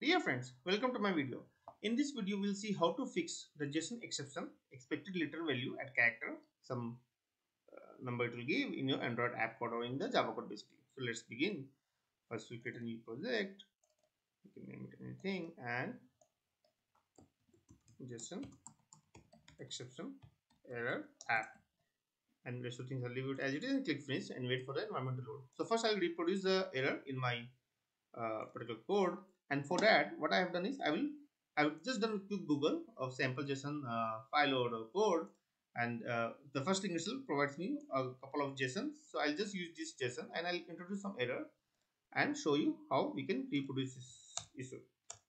Dear friends, welcome to my video. In this video, we'll see how to fix the JSON exception expected literal value at character some uh, number it will give in your Android app code or in the Java code basically. So let's begin. First, we'll create a new project. You can name it anything and JSON exception error app. And rest of things I'll leave it as it is and click finish and wait for the environment to load. So first I'll reproduce the error in my uh, particular code and for that what I have done is I will I've just done a quick Google of sample JSON uh, file or code. And uh, the first thing itself provides me a couple of JSONs so I'll just use this JSON and I'll introduce some error and show you how we can reproduce this issue.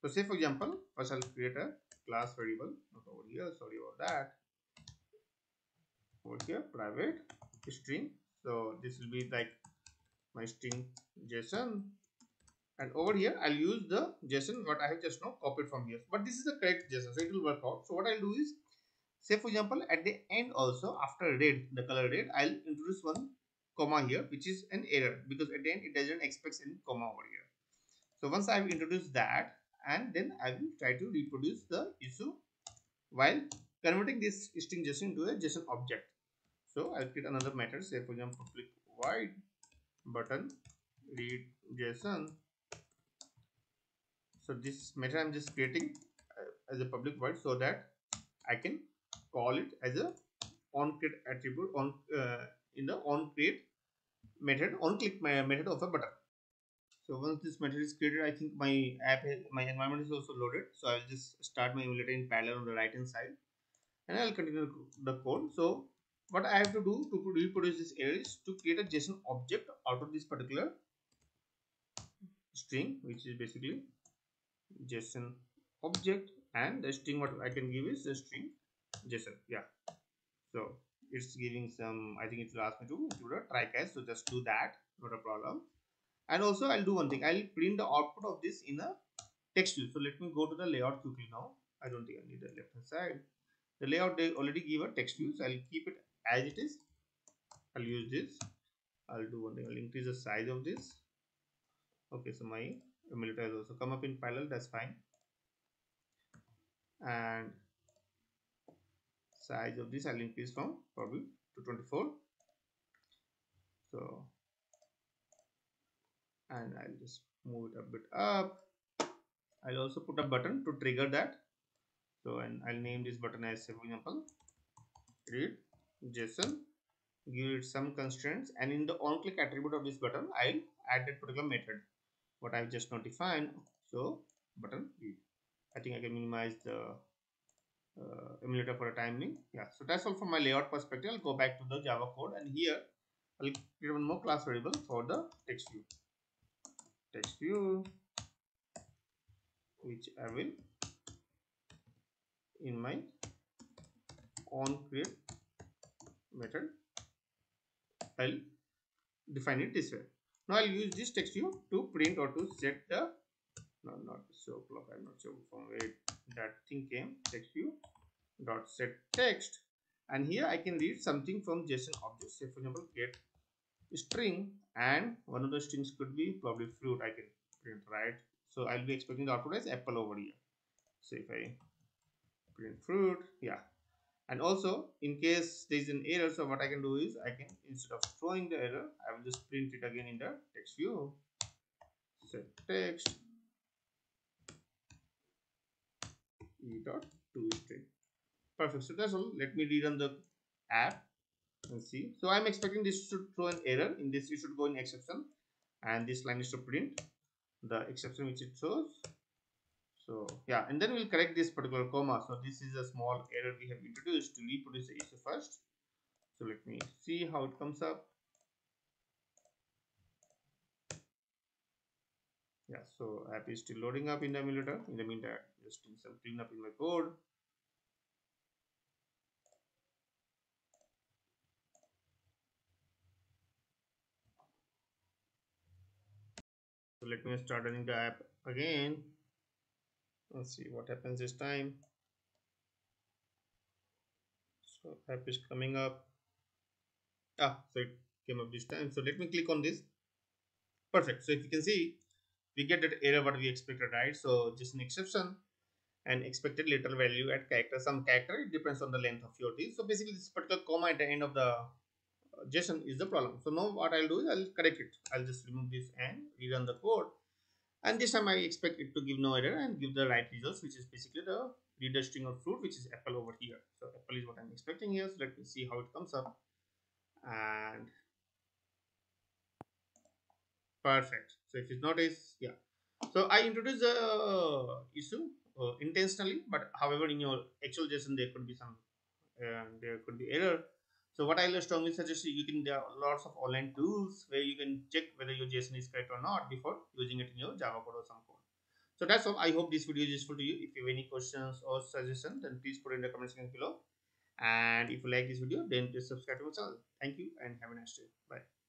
So say for example first I'll create a class variable. Not over here sorry about that. Over here private string. So this will be like my string JSON and over here I'll use the JSON what I have just now copied from here. But this is the correct JSON so it will work out. So what I'll do is say for example at the end also after red the color red I'll introduce one comma here which is an error because at the end it doesn't expect any comma over here. So once I've introduced that and then I will try to reproduce the issue while converting this string JSON into a JSON object. So I'll create another method say for example click void button read JSON so this method i'm just creating uh, as a public void so that i can call it as a on create attribute on uh, in the on create method on click my method of a button. So once this method is created i think my app my environment is also loaded. So i'll just start my emulator in parallel on the right hand side and i'll continue the code. So what i have to do to reproduce this error is to create a json object out of this particular string which is basically json object and the string what i can give is the string. Json yeah. So it's giving some i think it will ask me to include a try catch so just do that. Not a problem. And also i'll do one thing. I'll print the output of this in a text view so let me go to the layout quickly now. I don't think i need the left hand side. The layout they already give a text view so i'll keep it as it is. I'll use this. I'll do one thing. I'll increase the size of this. Okay so my emulator has also come up in parallel that's fine. And size of this I'll from probably to 24 so and I'll just move it a bit up. I'll also put a button to trigger that. So and I'll name this button as for example read JSON give it some constraints and in the on click attribute of this button I'll add that particular method what I've just not defined so button I think I can minimize the uh, emulator for a time yeah so that's all from my layout perspective. I'll go back to the Java code and here I'll create one more class variable for the text view. Text view which I will in my on create method I'll define it this way now I'll use this text view to print or to set the no not show clock. I'm not sure from where that thing came. Text view dot set text. And here I can read something from JSON object say for example get string and one of the strings could be probably fruit. I can print right? So I'll be expecting the output as apple over here. So if I print fruit yeah and also in case there is an error so what I can do is I can instead of throwing the error I will just print it again in the text view. Set text e dot to string. Perfect. So that's all. Let me rerun the app and see. So I'm expecting this to throw an error. In this it should go in exception. And this line is to print the exception which it throws so yeah and then we'll correct this particular comma. So this is a small error we have introduced to reproduce the issue first. So let me see how it comes up. Yeah so app is still loading up in the emulator. In the meantime just doing some cleanup in my code. So let me start running the app again let's see what happens this time. So app is coming up. Ah so it came up this time. So let me click on this. Perfect. So if you can see we get that error what we expected right? So JSON exception. And expected literal value at character. Some character it depends on the length of your t so basically this particular comma at the end of the uh, json is the problem. So now what i'll do is i'll correct it. I'll just remove this and rerun the code and this time i expect it to give no error and give the right results which is basically the reader string of fruit which is apple over here. So apple is what i'm expecting here so let me see how it comes up. And perfect. So if you notice yeah. So i introduced the issue uh, intentionally but however in your actual json there could be some uh, there could be error so what i'll strongly suggest you can there are lots of online tools where you can check whether your json is correct or not before using it in your java code or some code. So that's all. I hope this video is useful to you. If you have any questions or suggestions then please put in the comment section below. And if you like this video then please subscribe to my channel. Thank you and have a nice day. Bye